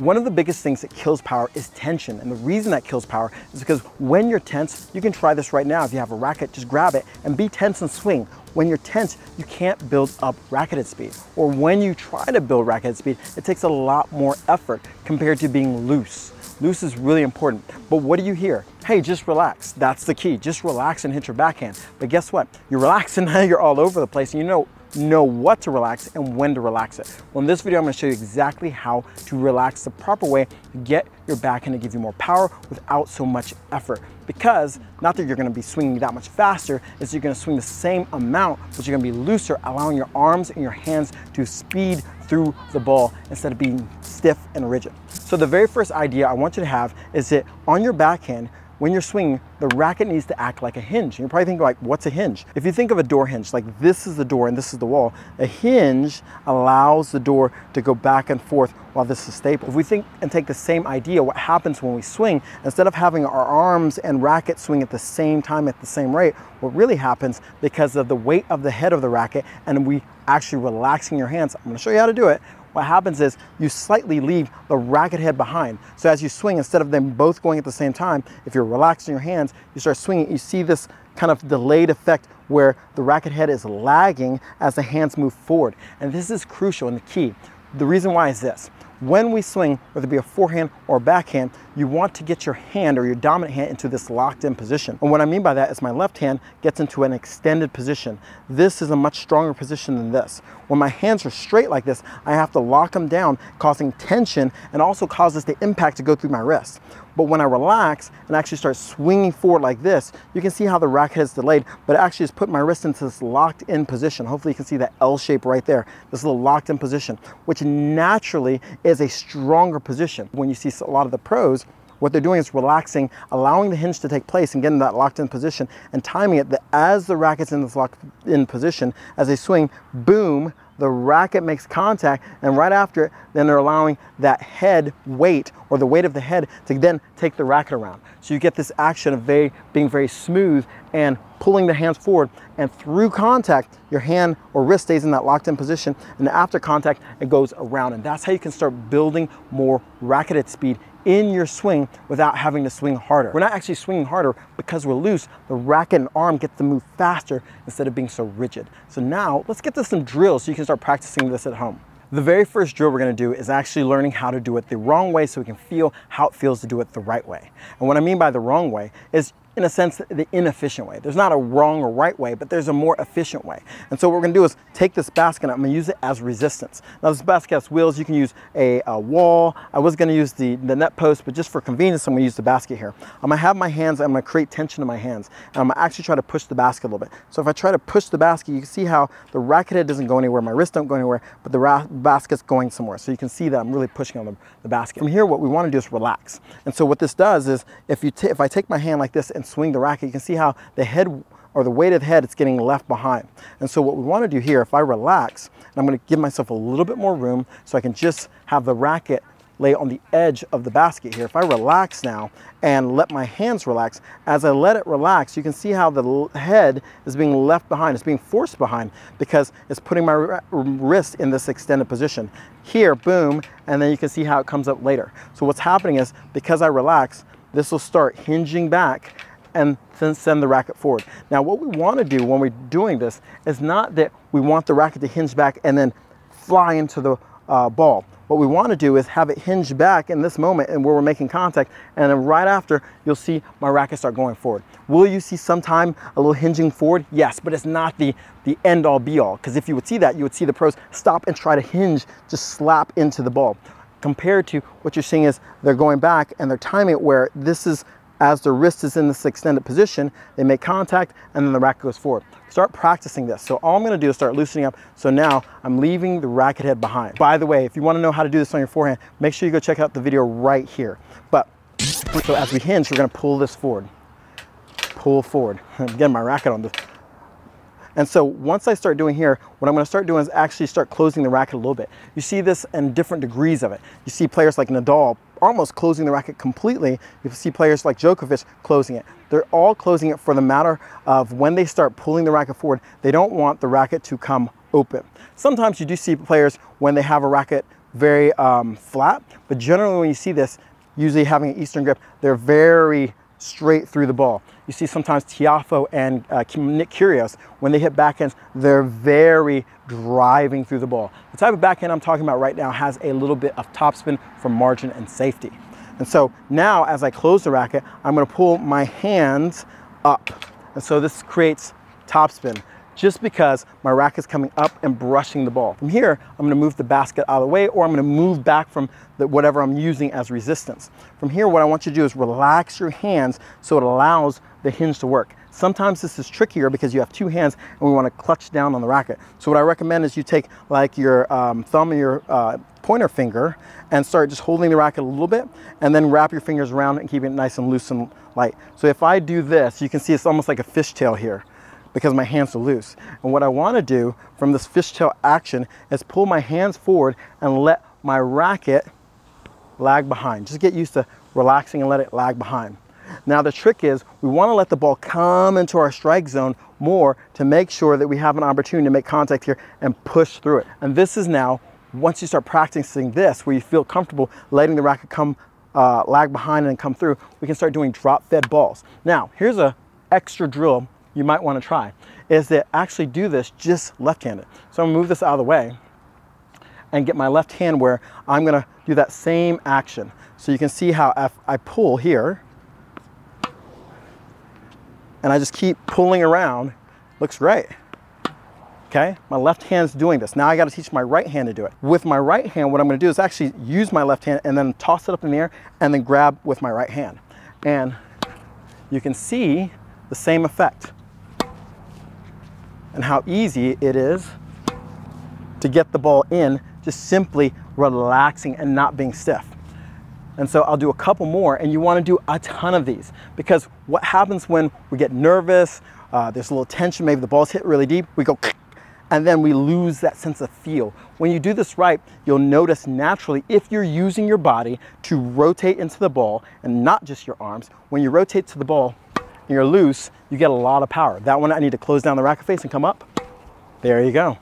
One of the biggest things that kills power is tension. And the reason that kills power is because when you're tense, you can try this right now. If you have a racket, just grab it and be tense and swing. When you're tense, you can't build up racket head speed. Or when you try to build racket head speed, it takes a lot more effort compared to being loose. Loose is really important. But what do you hear? Hey, just relax. That's the key. Just relax and hit your backhand. But guess what? You're relaxing now you're all over the place and you know know what to relax and when to relax it. Well, in this video, I'm gonna show you exactly how to relax the proper way to get your backhand to give you more power without so much effort. Because not that you're gonna be swinging that much faster, is you're gonna swing the same amount, but you're gonna be looser, allowing your arms and your hands to speed through the ball instead of being stiff and rigid. So the very first idea I want you to have is that on your backhand, when you're swinging, the racket needs to act like a hinge. You're probably thinking like, what's a hinge? If you think of a door hinge, like this is the door and this is the wall, a hinge allows the door to go back and forth while this is stable. If we think and take the same idea, what happens when we swing, instead of having our arms and racket swing at the same time at the same rate, what really happens because of the weight of the head of the racket and we actually relaxing your hands, I'm gonna show you how to do it, what happens is you slightly leave the racket head behind. So as you swing, instead of them both going at the same time, if you're relaxing your hands, you start swinging, you see this kind of delayed effect where the racket head is lagging as the hands move forward. And this is crucial and the key. The reason why is this. When we swing, whether it be a forehand or a backhand, you want to get your hand or your dominant hand into this locked in position. And what I mean by that is my left hand gets into an extended position. This is a much stronger position than this. When my hands are straight like this, I have to lock them down, causing tension and also causes the impact to go through my wrist. But when I relax and actually start swinging forward like this, you can see how the racket is delayed, but it actually has put my wrist into this locked in position. Hopefully you can see that L shape right there, this little locked in position, which naturally is a stronger position. When you see a lot of the pros, what they're doing is relaxing, allowing the hinge to take place and getting that locked in position and timing it that as the racket's in this locked in position, as they swing, boom, the racket makes contact and right after it, then they're allowing that head weight or the weight of the head to then take the racket around. So you get this action of very, being very smooth and pulling the hands forward and through contact, your hand or wrist stays in that locked in position and after contact, it goes around. And that's how you can start building more racket head speed in your swing without having to swing harder. We're not actually swinging harder because we're loose. The racket and arm get to move faster instead of being so rigid. So now let's get to some drills so you can start practicing this at home. The very first drill we're gonna do is actually learning how to do it the wrong way so we can feel how it feels to do it the right way. And what I mean by the wrong way is in a sense, the inefficient way. There's not a wrong or right way, but there's a more efficient way. And so what we're gonna do is take this basket, I'm gonna use it as resistance. Now this basket has wheels, you can use a, a, wall. I was gonna use the, the net post, but just for convenience, I'm gonna use the basket here. I'm gonna have my hands, I'm gonna create tension in my hands, and I'm gonna actually try to push the basket a little bit. So if I try to push the basket, you can see how the racket head doesn't go anywhere, my wrist don't go anywhere, but the basket's going somewhere. So you can see that I'm really pushing on the, the basket. From here, what we wanna do is relax. And so what this does is, if, you if I take my hand like this and swing the racket, you can see how the head or the weight of the head is getting left behind. And so what we want to do here, if I relax, and I'm going to give myself a little bit more room so I can just have the racket lay on the edge of the basket here. If I relax now and let my hands relax, as I let it relax, you can see how the head is being left behind. It's being forced behind because it's putting my wrist in this extended position. Here, boom, and then you can see how it comes up later. So what's happening is because I relax, this will start hinging back and then send the racket forward. Now what we want to do when we're doing this is not that we want the racket to hinge back and then fly into the uh, ball. What we want to do is have it hinge back in this moment and where we're making contact and then right after you'll see my racket start going forward. Will you see sometime a little hinging forward? Yes, but it's not the, the end all be all because if you would see that you would see the pros stop and try to hinge, just slap into the ball compared to what you're seeing is they're going back and they're timing it where this is as the wrist is in this extended position, they make contact and then the racket goes forward. Start practicing this. So all I'm gonna do is start loosening up. So now I'm leaving the racket head behind. By the way, if you wanna know how to do this on your forehand, make sure you go check out the video right here. But, so as we hinge, we're gonna pull this forward. Pull forward. Again, my racket on this. And so once I start doing here, what I'm gonna start doing is actually start closing the racket a little bit. You see this in different degrees of it. You see players like Nadal almost closing the racket completely. You see players like Djokovic closing it. They're all closing it for the matter of when they start pulling the racket forward, they don't want the racket to come open. Sometimes you do see players when they have a racket very um, flat, but generally when you see this, usually having an Eastern grip, they're very straight through the ball. You see sometimes Tiafoe and uh, Nick Kyrgios, when they hit backhands, they're very driving through the ball. The type of backhand I'm talking about right now has a little bit of topspin for margin and safety. And so now as I close the racket, I'm gonna pull my hands up. And so this creates topspin just because my racket is coming up and brushing the ball. From here, I'm gonna move the basket out of the way or I'm gonna move back from the, whatever I'm using as resistance. From here, what I want you to do is relax your hands so it allows the hinge to work. Sometimes this is trickier because you have two hands and we want to clutch down on the racket. So what I recommend is you take like your um, thumb and your uh, pointer finger and start just holding the racket a little bit and then wrap your fingers around it and keep it nice and loose and light. So if I do this, you can see it's almost like a fishtail here because my hands are loose. And what I wanna do from this fishtail action is pull my hands forward and let my racket lag behind. Just get used to relaxing and let it lag behind. Now the trick is we want to let the ball come into our strike zone more to make sure that we have an opportunity to make contact here and push through it. And this is now, once you start practicing this, where you feel comfortable letting the racket come uh, lag behind and come through, we can start doing drop fed balls. Now, here's a extra drill you might want to try is to actually do this just left-handed. So I'm gonna move this out of the way and get my left hand where I'm gonna do that same action. So you can see how if I pull here and I just keep pulling around, looks great. Okay, my left hand's doing this. Now I gotta teach my right hand to do it. With my right hand, what I'm gonna do is actually use my left hand and then toss it up in the air and then grab with my right hand. And you can see the same effect and how easy it is to get the ball in just simply relaxing and not being stiff. And so I'll do a couple more and you wanna do a ton of these because what happens when we get nervous, uh, there's a little tension, maybe the ball's hit really deep, we go and then we lose that sense of feel. When you do this right, you'll notice naturally if you're using your body to rotate into the ball and not just your arms, when you rotate to the ball, and you're loose, you get a lot of power. That one, I need to close down the racket face and come up. There you go.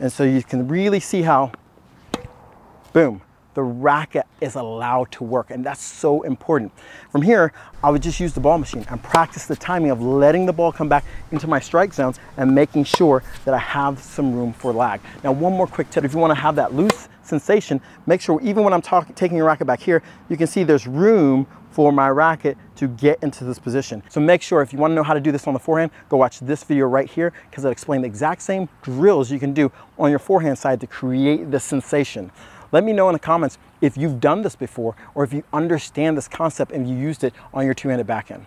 And so you can really see how, boom, the racket is allowed to work. And that's so important. From here, I would just use the ball machine and practice the timing of letting the ball come back into my strike zones and making sure that I have some room for lag. Now, one more quick tip. If you want to have that loose sensation, make sure even when I'm taking your racket back here, you can see there's room for my racket to get into this position. So make sure if you wanna know how to do this on the forehand, go watch this video right here because it explains the exact same drills you can do on your forehand side to create this sensation. Let me know in the comments if you've done this before or if you understand this concept and you used it on your two-handed backhand.